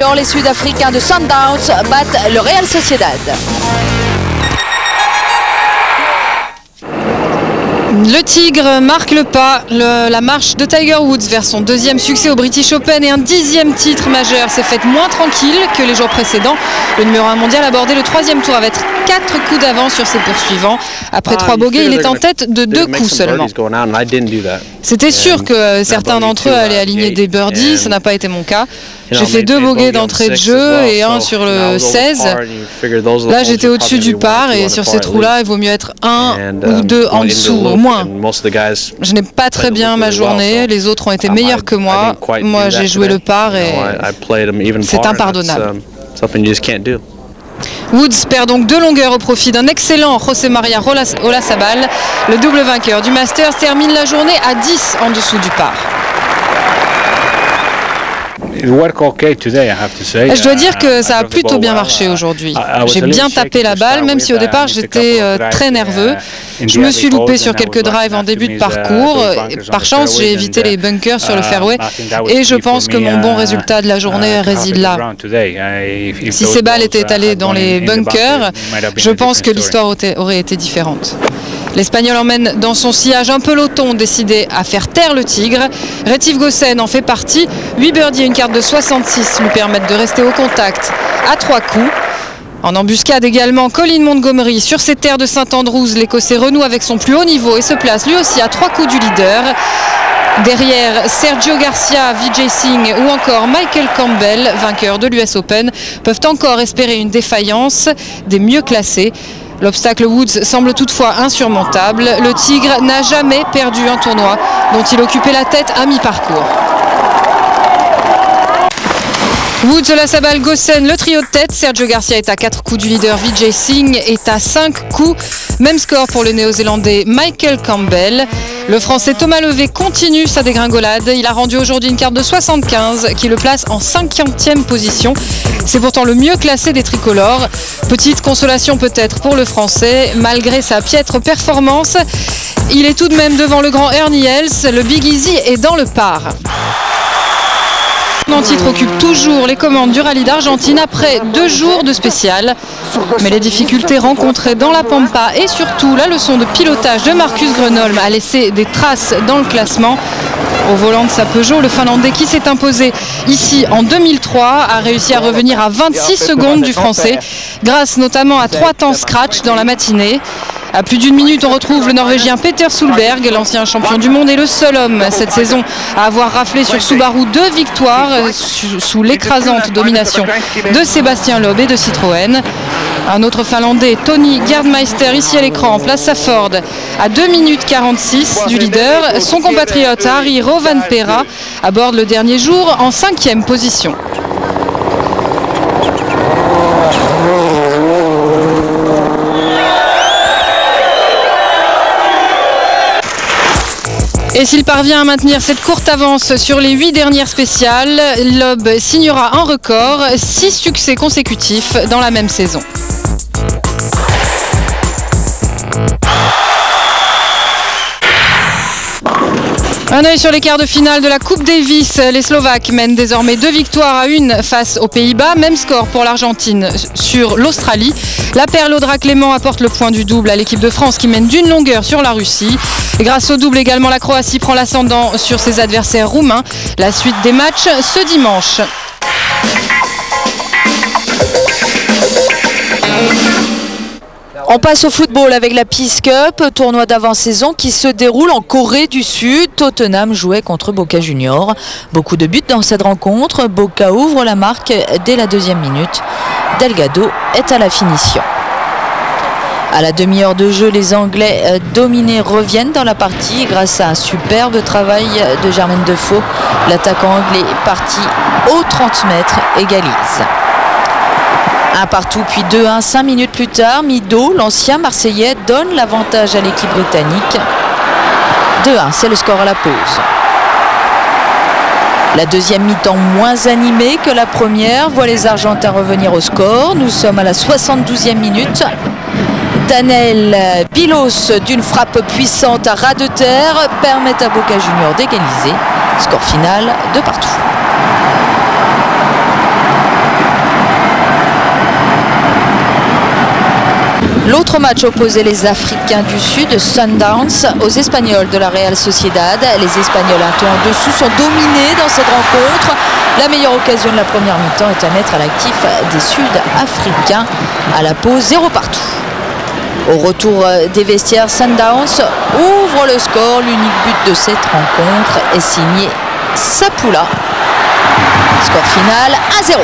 Les Sud-Africains de Sundowns battent le Real Sociedad. Le Tigre marque le pas, la marche de Tiger Woods vers son deuxième succès au British Open et un dixième titre majeur s'est fait moins tranquille que les jours précédents. Le numéro 1 mondial abordait le troisième tour avec quatre coups d'avance sur ses poursuivants. Après ah, trois bogeys, il est en tête de deux coups seulement. C'était sûr que certains d'entre eux allaient aligner des birdies, ça n'a pas été mon cas. J'ai fait deux bogeys d'entrée de jeu et un sur le 16. Là, j'étais au-dessus du par et sur ces trous-là, il vaut mieux être un ou um, deux en dessous au moins. Je n'ai pas très bien ma journée, les autres ont été meilleurs que moi. Moi, j'ai joué le par et c'est impardonnable. Um, Woods perd donc deux longueurs au profit d'un excellent José Maria Olasabal. Le double vainqueur du Masters termine la journée à 10 en dessous du par. Je dois dire que ça a plutôt bien marché aujourd'hui. J'ai bien tapé la balle, même si au départ j'étais euh, très nerveux. Je me suis loupé sur quelques drives en début de parcours. Par chance, j'ai évité les bunkers sur le fairway et je pense que mon bon résultat de la journée réside là. Si ces balles étaient allées dans les bunkers, je pense que l'histoire aurait été différente. L'Espagnol emmène dans son sillage un peloton décidé à faire taire le Tigre. Rétif Gossen en fait partie. 8 birdies et une carte de 66 lui permettent de rester au contact à trois coups. En embuscade également, Colin Montgomery sur ses terres de Saint-Andrews. L'Écossais renoue avec son plus haut niveau et se place lui aussi à trois coups du leader. Derrière, Sergio Garcia, Vijay Singh ou encore Michael Campbell, vainqueur de l'US Open, peuvent encore espérer une défaillance des mieux classés. L'obstacle Woods semble toutefois insurmontable. Le Tigre n'a jamais perdu un tournoi dont il occupait la tête à mi-parcours. Woods, Sabal, Gossen, le trio de tête. Sergio Garcia est à 4 coups du leader. Vijay Singh est à 5 coups. Même score pour le néo-zélandais Michael Campbell. Le français Thomas Levé continue sa dégringolade. Il a rendu aujourd'hui une carte de 75 qui le place en 50e position. C'est pourtant le mieux classé des tricolores. Petite consolation peut-être pour le français. Malgré sa piètre performance, il est tout de même devant le grand Ernie Els. Le Big Easy est dans le par en titre occupe toujours les commandes du rallye d'Argentine après deux jours de spécial. Mais les difficultés rencontrées dans la Pampa et surtout la leçon de pilotage de Marcus Grenolm a laissé des traces dans le classement. Au volant de sa Peugeot, le Finlandais qui s'est imposé ici en 2003 a réussi à revenir à 26 secondes du Français, grâce notamment à trois temps scratch dans la matinée. À plus d'une minute, on retrouve le Norvégien Peter Solberg, l'ancien champion du monde et le seul homme cette saison à avoir raflé sur Subaru deux victoires euh, sous l'écrasante domination de Sébastien Loeb et de Citroën. Un autre Finlandais, Tony Gerdmeister, ici à l'écran, place sa Ford à 2 minutes 46 du leader. Son compatriote Harry Rovanpera aborde le dernier jour en cinquième position. Et s'il parvient à maintenir cette courte avance sur les huit dernières spéciales, Loeb signera un record, six succès consécutifs dans la même saison. Un œil sur les quarts de finale de la Coupe Davis. Les Slovaques mènent désormais deux victoires à une face aux Pays-Bas. Même score pour l'Argentine sur l'Australie. La perle Audra Clément apporte le point du double à l'équipe de France qui mène d'une longueur sur la Russie. Grâce au double également, la Croatie prend l'ascendant sur ses adversaires roumains. La suite des matchs ce dimanche. On passe au football avec la Peace Cup, tournoi d'avant-saison qui se déroule en Corée du Sud. Tottenham jouait contre Boca Junior. Beaucoup de buts dans cette rencontre. Boca ouvre la marque dès la deuxième minute. Delgado est à la finition. À la demi-heure de jeu, les Anglais euh, dominés reviennent dans la partie grâce à un superbe travail de Germaine Defoe. L'attaquant anglais parti aux 30 mètres égalise. Un partout puis 2-1 5 minutes plus tard. Mido, l'ancien Marseillais, donne l'avantage à l'équipe britannique. 2-1, c'est le score à la pause. La deuxième mi-temps moins animée que la première voit les Argentins revenir au score. Nous sommes à la 72e minute. Danel Pilos d'une frappe puissante à ras de terre permet à Boca Junior d'égaliser. Score final de partout. L'autre match opposait les Africains du Sud, Sundowns, aux Espagnols de la Real Sociedad. Les Espagnols un peu en dessous sont dominés dans cette rencontre. La meilleure occasion de la première mi-temps est à mettre à l'actif des Sud-Africains à la pause 0 partout. Au retour des vestiaires, Sundowns ouvre le score. L'unique but de cette rencontre est signé Sapula. Score final à 0.